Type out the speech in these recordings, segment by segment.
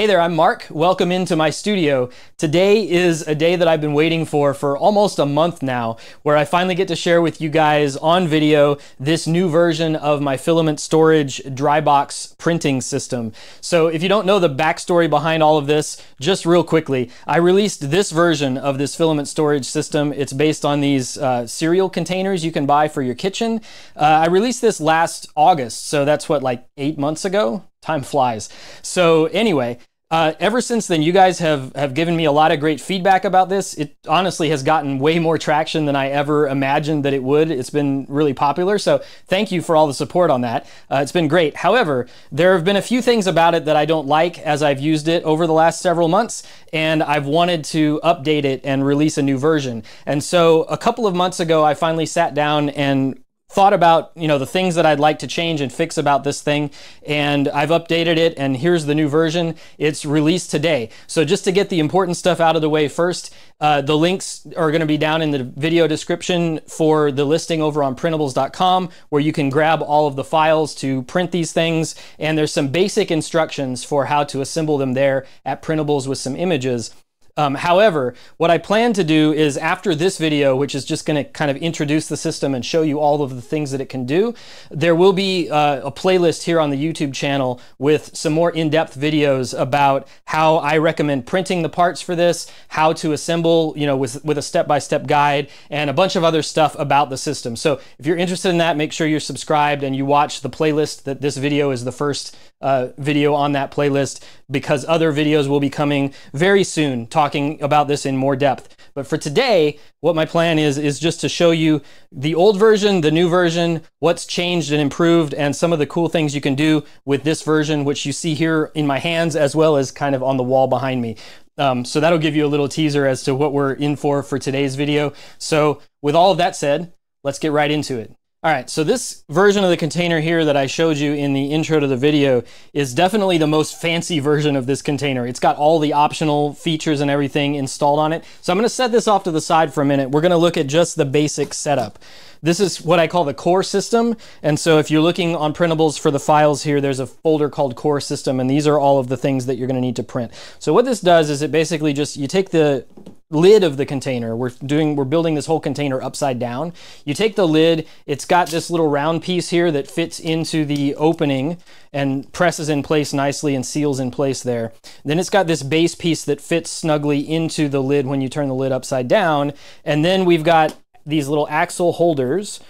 Hey there, I'm Mark. Welcome into my studio. Today is a day that I've been waiting for for almost a month now, where I finally get to share with you guys on video this new version of my filament storage dry box printing system. So if you don't know the backstory behind all of this, just real quickly, I released this version of this filament storage system. It's based on these uh, cereal containers you can buy for your kitchen. Uh, I released this last August, so that's what, like eight months ago? Time flies. So anyway, uh, ever since then, you guys have, have given me a lot of great feedback about this. It honestly has gotten way more traction than I ever imagined that it would. It's been really popular. So thank you for all the support on that. Uh, it's been great. However, there have been a few things about it that I don't like as I've used it over the last several months, and I've wanted to update it and release a new version. And so a couple of months ago, I finally sat down and thought about you know the things that I'd like to change and fix about this thing and I've updated it and here's the new version. It's released today. So just to get the important stuff out of the way first uh, the links are going to be down in the video description for the listing over on printables.com where you can grab all of the files to print these things and there's some basic instructions for how to assemble them there at printables with some images um, however, what I plan to do is after this video, which is just going to kind of introduce the system and show you all of the things that it can do, there will be uh, a playlist here on the YouTube channel with some more in-depth videos about how I recommend printing the parts for this, how to assemble, you know, with, with a step-by-step -step guide, and a bunch of other stuff about the system. So if you're interested in that, make sure you're subscribed and you watch the playlist that this video is the first uh, video on that playlist because other videos will be coming very soon talking about this in more depth. But for today, what my plan is, is just to show you the old version, the new version, what's changed and improved, and some of the cool things you can do with this version, which you see here in my hands, as well as kind of on the wall behind me. Um, so that'll give you a little teaser as to what we're in for for today's video. So with all of that said, let's get right into it. All right, so this version of the container here that I showed you in the intro to the video is definitely the most fancy version of this container. It's got all the optional features and everything installed on it. So I'm gonna set this off to the side for a minute. We're gonna look at just the basic setup. This is what I call the core system. And so if you're looking on printables for the files here, there's a folder called core system, and these are all of the things that you're gonna need to print. So what this does is it basically just, you take the lid of the container. We're doing, we're building this whole container upside down. You take the lid, it's got this little round piece here that fits into the opening and presses in place nicely and seals in place there. Then it's got this base piece that fits snugly into the lid when you turn the lid upside down. And then we've got these little axle holders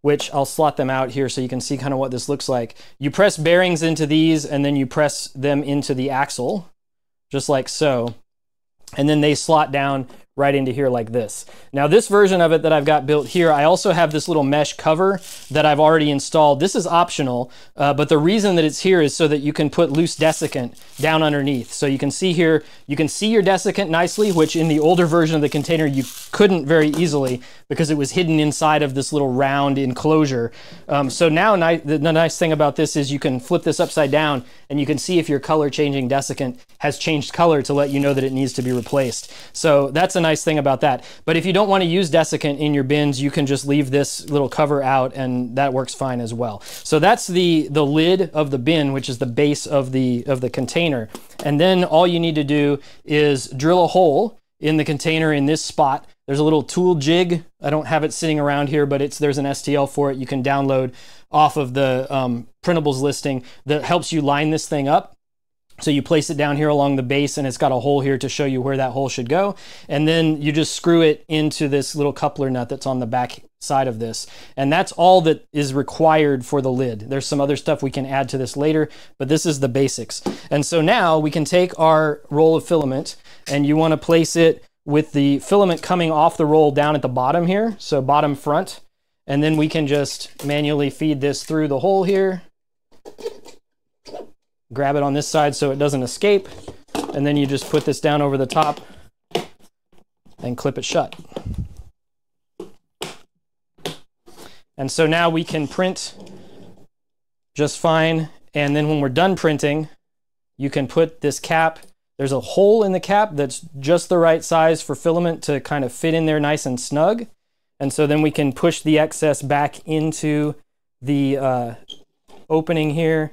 which I'll slot them out here so you can see kind of what this looks like. You press bearings into these and then you press them into the axle, just like so and then they slot down right into here like this. Now this version of it that I've got built here, I also have this little mesh cover that I've already installed. This is optional, uh, but the reason that it's here is so that you can put loose desiccant down underneath. So you can see here, you can see your desiccant nicely, which in the older version of the container you couldn't very easily because it was hidden inside of this little round enclosure. Um, so now the, the nice thing about this is you can flip this upside down and you can see if your color changing desiccant has changed color to let you know that it needs to be replaced. So that's a nice thing about that. But if you don't want to use desiccant in your bins, you can just leave this little cover out and that works fine as well. So that's the, the lid of the bin, which is the base of the, of the container. And then all you need to do is drill a hole in the container in this spot. There's a little tool jig. I don't have it sitting around here, but it's there's an STL for it. You can download off of the um, printables listing that helps you line this thing up. So you place it down here along the base and it's got a hole here to show you where that hole should go. And then you just screw it into this little coupler nut that's on the back side of this. And that's all that is required for the lid. There's some other stuff we can add to this later, but this is the basics. And so now we can take our roll of filament and you wanna place it with the filament coming off the roll down at the bottom here. So bottom front. And then we can just manually feed this through the hole here grab it on this side so it doesn't escape, and then you just put this down over the top and clip it shut. And so now we can print just fine. And then when we're done printing, you can put this cap, there's a hole in the cap that's just the right size for filament to kind of fit in there nice and snug. And so then we can push the excess back into the uh, opening here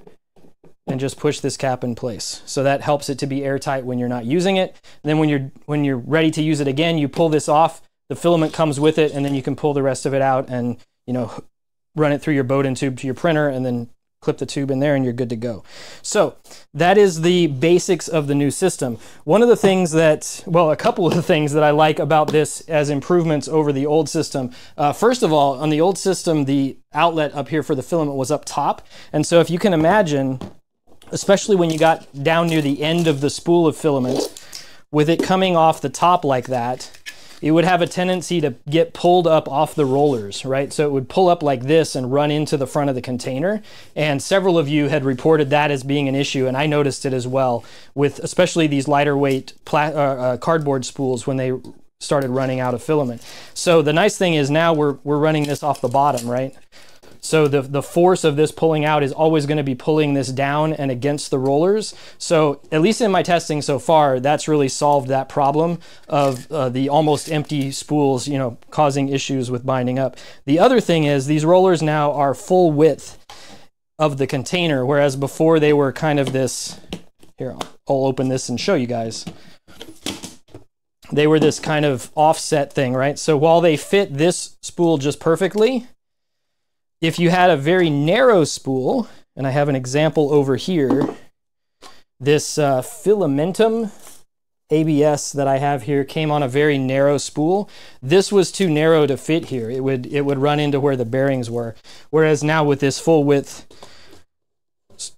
and just push this cap in place. So that helps it to be airtight when you're not using it. And then when you're when you're ready to use it again, you pull this off. The filament comes with it, and then you can pull the rest of it out and you know run it through your Bowden tube to your printer, and then clip the tube in there and you're good to go. So that is the basics of the new system. One of the things that, well, a couple of the things that I like about this as improvements over the old system. Uh, first of all, on the old system, the outlet up here for the filament was up top. And so if you can imagine, especially when you got down near the end of the spool of filament, with it coming off the top like that, it would have a tendency to get pulled up off the rollers, right? So it would pull up like this and run into the front of the container. And several of you had reported that as being an issue, and I noticed it as well with especially these lighter weight uh, uh, cardboard spools when they started running out of filament. So the nice thing is now we're, we're running this off the bottom, right? So the, the force of this pulling out is always going to be pulling this down and against the rollers. So at least in my testing so far, that's really solved that problem of uh, the almost empty spools, you know, causing issues with binding up. The other thing is these rollers now are full width of the container, whereas before they were kind of this, here, I'll open this and show you guys they were this kind of offset thing, right? So while they fit this spool just perfectly, if you had a very narrow spool, and I have an example over here, this uh, Filamentum ABS that I have here came on a very narrow spool. This was too narrow to fit here. It would, it would run into where the bearings were. Whereas now with this full width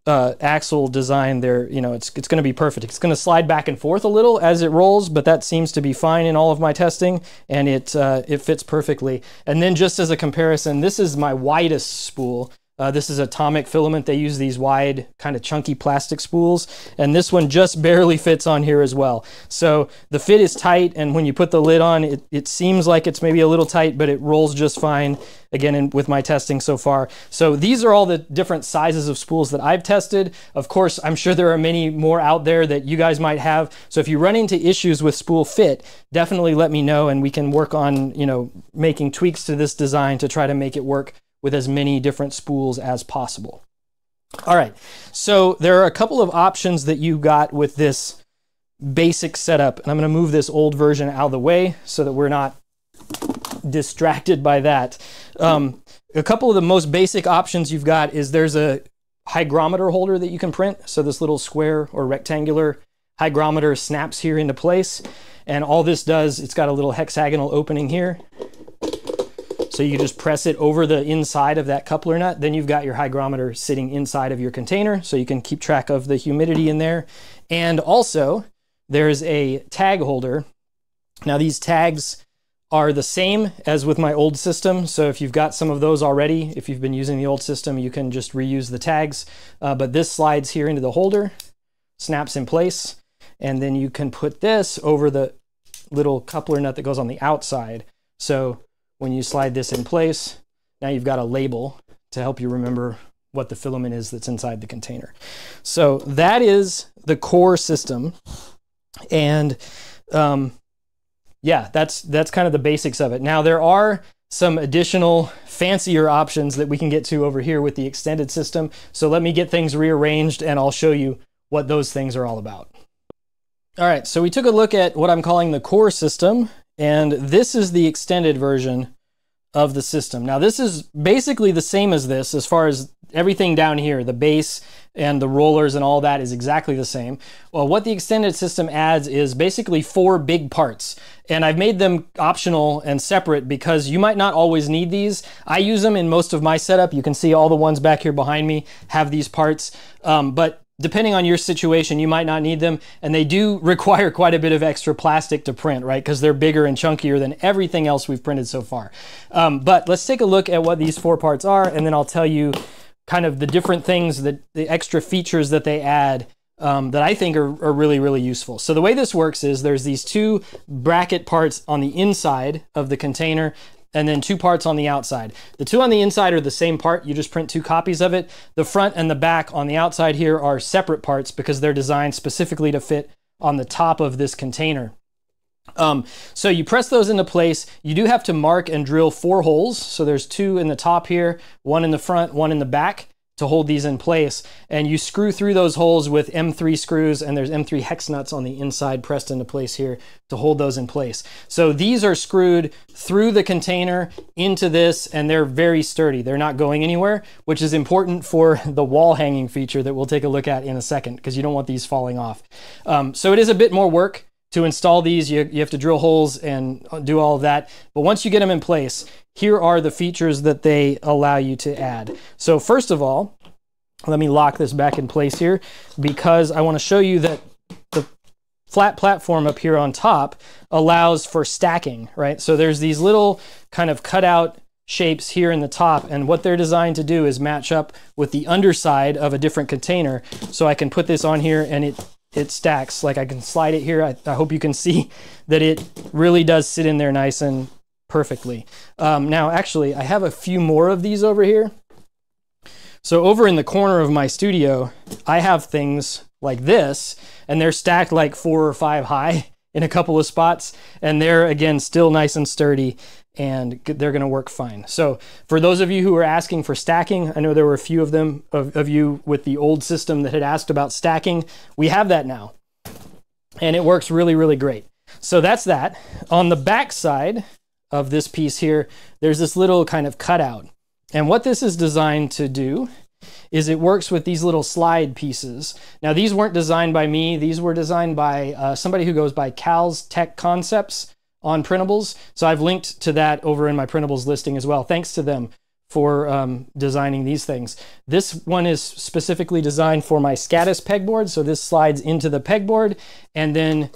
uh, axle design there, you know, it's, it's going to be perfect. It's going to slide back and forth a little as it rolls, but that seems to be fine in all of my testing, and it, uh, it fits perfectly. And then just as a comparison, this is my widest spool. Uh, this is atomic filament. They use these wide, kind of chunky plastic spools, and this one just barely fits on here as well. So the fit is tight, and when you put the lid on, it, it seems like it's maybe a little tight, but it rolls just fine, again, in, with my testing so far. So these are all the different sizes of spools that I've tested. Of course, I'm sure there are many more out there that you guys might have. So if you run into issues with spool fit, definitely let me know, and we can work on, you know, making tweaks to this design to try to make it work with as many different spools as possible. All right, so there are a couple of options that you got with this basic setup. And I'm gonna move this old version out of the way so that we're not distracted by that. Um, a couple of the most basic options you've got is there's a hygrometer holder that you can print. So this little square or rectangular hygrometer snaps here into place. And all this does, it's got a little hexagonal opening here. So you just press it over the inside of that coupler nut. Then you've got your hygrometer sitting inside of your container so you can keep track of the humidity in there. And also there's a tag holder. Now these tags are the same as with my old system. So if you've got some of those already, if you've been using the old system, you can just reuse the tags. Uh, but this slides here into the holder, snaps in place, and then you can put this over the little coupler nut that goes on the outside. So when you slide this in place, now you've got a label to help you remember what the filament is that's inside the container. So that is the core system. And um, yeah, that's, that's kind of the basics of it. Now there are some additional fancier options that we can get to over here with the extended system. So let me get things rearranged and I'll show you what those things are all about. All right, so we took a look at what I'm calling the core system. And this is the extended version of the system. Now this is basically the same as this as far as everything down here, the base and the rollers and all that is exactly the same. Well, what the extended system adds is basically four big parts. And I've made them optional and separate because you might not always need these. I use them in most of my setup. You can see all the ones back here behind me have these parts. Um, but depending on your situation, you might not need them. And they do require quite a bit of extra plastic to print, right? Because they're bigger and chunkier than everything else we've printed so far. Um, but let's take a look at what these four parts are, and then I'll tell you kind of the different things that the extra features that they add um, that I think are, are, really, really useful. So the way this works is there's these two bracket parts on the inside of the container and then two parts on the outside. The two on the inside are the same part. You just print two copies of it. The front and the back on the outside here are separate parts because they're designed specifically to fit on the top of this container. Um, so you press those into place. You do have to mark and drill four holes. So there's two in the top here, one in the front, one in the back to hold these in place. And you screw through those holes with M3 screws and there's M3 hex nuts on the inside pressed into place here to hold those in place. So these are screwed through the container into this and they're very sturdy. They're not going anywhere, which is important for the wall hanging feature that we'll take a look at in a second because you don't want these falling off. Um, so it is a bit more work to install these, you, you have to drill holes and do all of that. But once you get them in place, here are the features that they allow you to add. So first of all, let me lock this back in place here because I want to show you that the flat platform up here on top allows for stacking, right? So there's these little kind of cutout shapes here in the top and what they're designed to do is match up with the underside of a different container. So I can put this on here and it it stacks. Like I can slide it here. I, I hope you can see that it really does sit in there nice and perfectly. Um, now, actually, I have a few more of these over here. So over in the corner of my studio, I have things like this, and they're stacked like four or five high in a couple of spots, and they're, again, still nice and sturdy, and they're gonna work fine. So for those of you who are asking for stacking, I know there were a few of them, of, of you with the old system that had asked about stacking. We have that now, and it works really, really great. So that's that. On the back side, of this piece here, there's this little kind of cutout. And what this is designed to do is it works with these little slide pieces. Now these weren't designed by me, these were designed by uh, somebody who goes by Cal's Tech Concepts on printables. So I've linked to that over in my printables listing as well. Thanks to them for um, designing these things. This one is specifically designed for my Skadis pegboard. So this slides into the pegboard and then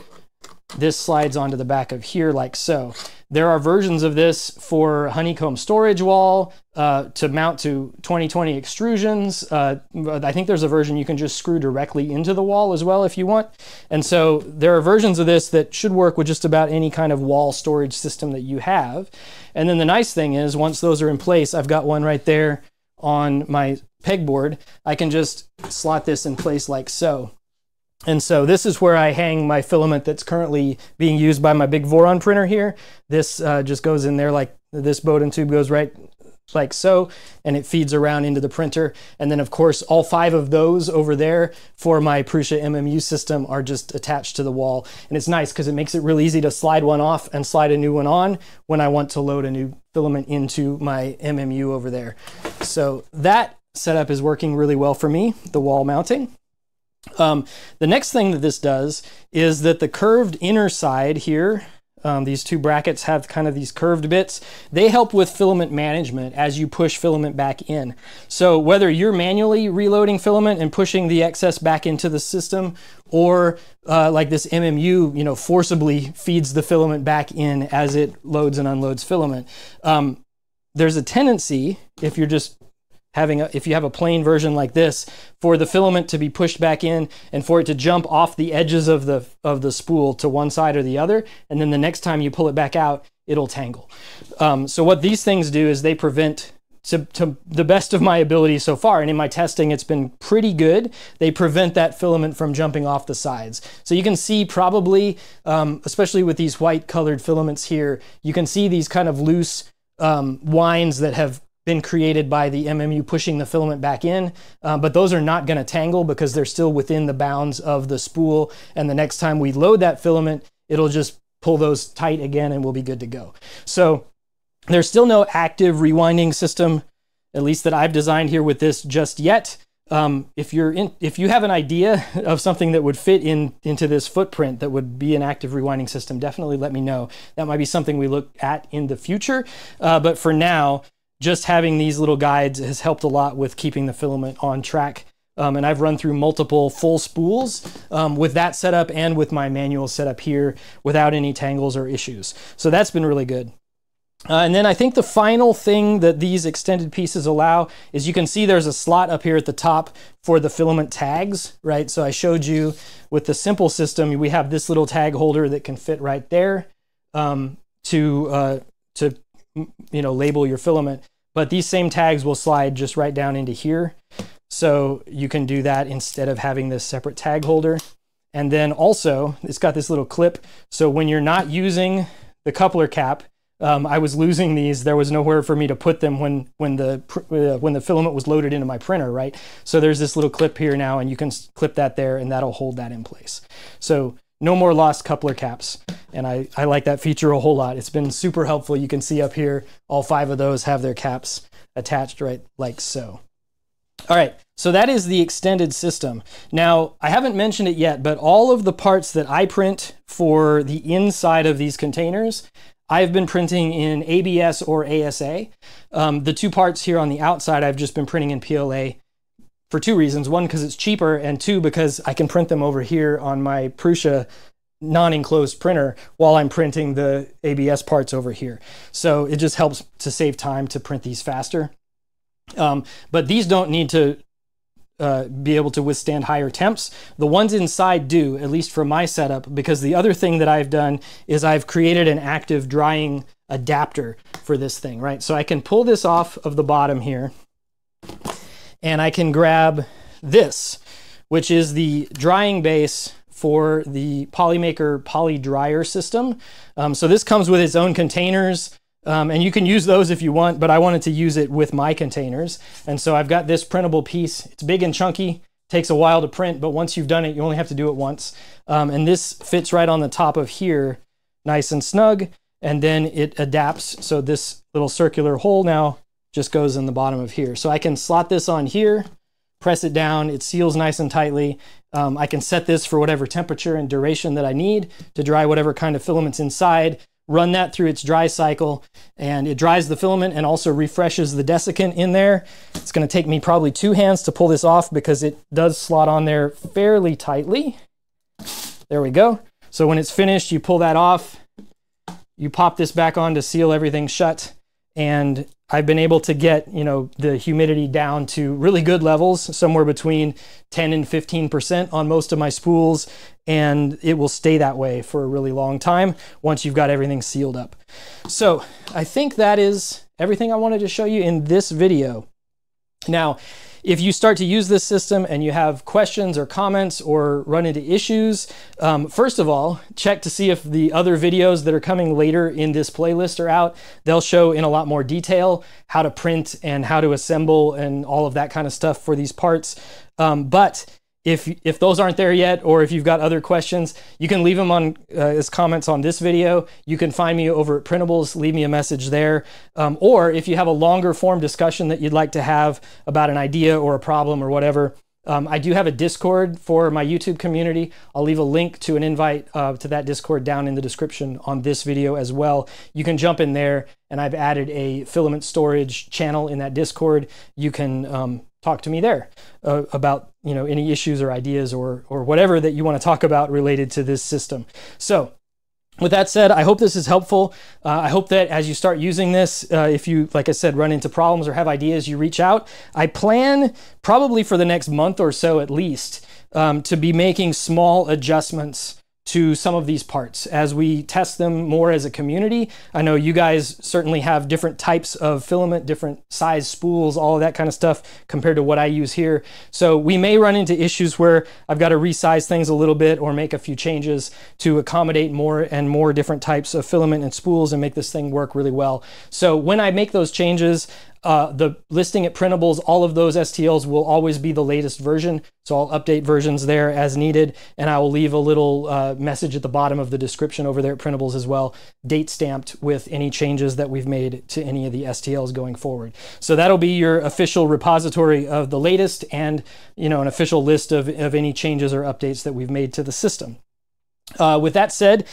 this slides onto the back of here like so. There are versions of this for honeycomb storage wall uh, to mount to 2020 extrusions. Uh, I think there's a version you can just screw directly into the wall as well if you want. And so there are versions of this that should work with just about any kind of wall storage system that you have. And then the nice thing is once those are in place, I've got one right there on my pegboard. I can just slot this in place like so. And so this is where I hang my filament that's currently being used by my big Voron printer here. This uh, just goes in there like this Bowden tube goes right like so, and it feeds around into the printer. And then of course, all five of those over there for my Prusa MMU system are just attached to the wall. And it's nice because it makes it really easy to slide one off and slide a new one on when I want to load a new filament into my MMU over there. So that setup is working really well for me, the wall mounting. Um, the next thing that this does is that the curved inner side here, um, these two brackets have kind of these curved bits. They help with filament management as you push filament back in. So whether you're manually reloading filament and pushing the excess back into the system, or uh, like this MMU, you know, forcibly feeds the filament back in as it loads and unloads filament. Um, there's a tendency, if you're just having a, if you have a plain version like this, for the filament to be pushed back in and for it to jump off the edges of the of the spool to one side or the other, and then the next time you pull it back out, it'll tangle. Um, so what these things do is they prevent to, to, the best of my ability so far, and in my testing, it's been pretty good. They prevent that filament from jumping off the sides. So you can see probably, um, especially with these white colored filaments here, you can see these kind of loose um, wines that have been created by the MMU pushing the filament back in, uh, but those are not going to tangle because they're still within the bounds of the spool. And the next time we load that filament, it'll just pull those tight again and we'll be good to go. So there's still no active rewinding system, at least that I've designed here with this just yet. Um, if you're in, if you have an idea of something that would fit in into this footprint that would be an active rewinding system, definitely let me know. That might be something we look at in the future. Uh, but for now, just having these little guides has helped a lot with keeping the filament on track. Um, and I've run through multiple full spools um, with that setup and with my manual setup here without any tangles or issues. So that's been really good. Uh, and then I think the final thing that these extended pieces allow is you can see there's a slot up here at the top for the filament tags, right? So I showed you with the simple system, we have this little tag holder that can fit right there um, to, uh, to you know, label your filament. But these same tags will slide just right down into here. So you can do that instead of having this separate tag holder. And then also, it's got this little clip. So when you're not using the coupler cap, um, I was losing these. There was nowhere for me to put them when when the uh, when the filament was loaded into my printer, right? So there's this little clip here now, and you can clip that there, and that'll hold that in place. So no more lost coupler caps, and I I like that feature a whole lot. It's been super helpful. You can see up here, all five of those have their caps attached right like so. All right, so that is the extended system. Now, I haven't mentioned it yet, but all of the parts that I print for the inside of these containers, I've been printing in ABS or ASA. Um, the two parts here on the outside, I've just been printing in PLA for two reasons. One, because it's cheaper, and two, because I can print them over here on my Prusa non-enclosed printer while I'm printing the ABS parts over here. So it just helps to save time to print these faster. Um, but these don't need to uh, be able to withstand higher temps. The ones inside do, at least for my setup, because the other thing that I've done is I've created an active drying adapter for this thing, right? So I can pull this off of the bottom here and I can grab this, which is the drying base for the Polymaker Poly Dryer system. Um, so this comes with its own containers. Um, and you can use those if you want, but I wanted to use it with my containers. And so I've got this printable piece. It's big and chunky, takes a while to print, but once you've done it, you only have to do it once. Um, and this fits right on the top of here, nice and snug. And then it adapts. So this little circular hole now just goes in the bottom of here. So I can slot this on here, press it down, it seals nice and tightly. Um, I can set this for whatever temperature and duration that I need to dry whatever kind of filaments inside run that through its dry cycle and it dries the filament and also refreshes the desiccant in there. It's going to take me probably two hands to pull this off because it does slot on there fairly tightly. There we go. So when it's finished, you pull that off, you pop this back on to seal everything shut and I've been able to get, you know, the humidity down to really good levels, somewhere between 10 and 15% on most of my spools, and it will stay that way for a really long time once you've got everything sealed up. So I think that is everything I wanted to show you in this video. Now, if you start to use this system and you have questions or comments or run into issues, um, first of all, check to see if the other videos that are coming later in this playlist are out. They'll show in a lot more detail how to print and how to assemble and all of that kind of stuff for these parts. Um, but if, if those aren't there yet, or if you've got other questions, you can leave them on uh, as comments on this video. You can find me over at Printables, leave me a message there. Um, or if you have a longer form discussion that you'd like to have about an idea or a problem or whatever, um, I do have a Discord for my YouTube community. I'll leave a link to an invite uh, to that Discord down in the description on this video as well. You can jump in there, and I've added a filament storage channel in that Discord. You can um, talk to me there uh, about you know any issues or ideas or or whatever that you want to talk about related to this system. So with that said, I hope this is helpful. Uh, I hope that as you start using this, uh, if you, like I said, run into problems or have ideas, you reach out. I plan probably for the next month or so at least um, to be making small adjustments to some of these parts as we test them more as a community. I know you guys certainly have different types of filament, different size spools, all of that kind of stuff compared to what I use here. So we may run into issues where I've got to resize things a little bit or make a few changes to accommodate more and more different types of filament and spools and make this thing work really well. So when I make those changes, uh, the listing at printables, all of those STLs will always be the latest version. So I'll update versions there as needed. And I will leave a little uh, message at the bottom of the description over there at printables as well, date stamped with any changes that we've made to any of the STLs going forward. So that'll be your official repository of the latest and, you know, an official list of, of any changes or updates that we've made to the system. Uh, with that said,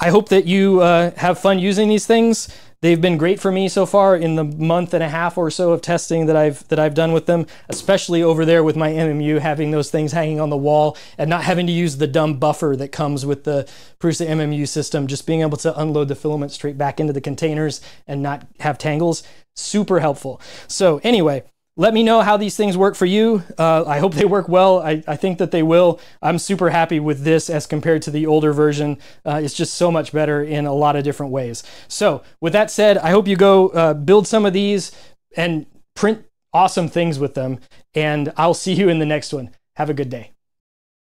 I hope that you uh, have fun using these things. They've been great for me so far in the month and a half or so of testing that I've that I've done with them, especially over there with my MMU, having those things hanging on the wall and not having to use the dumb buffer that comes with the Prusa MMU system, just being able to unload the filament straight back into the containers and not have tangles. Super helpful. So anyway, let me know how these things work for you. Uh, I hope they work well. I, I, think that they will. I'm super happy with this as compared to the older version. Uh, it's just so much better in a lot of different ways. So with that said, I hope you go uh, build some of these and print awesome things with them. And I'll see you in the next one. Have a good day.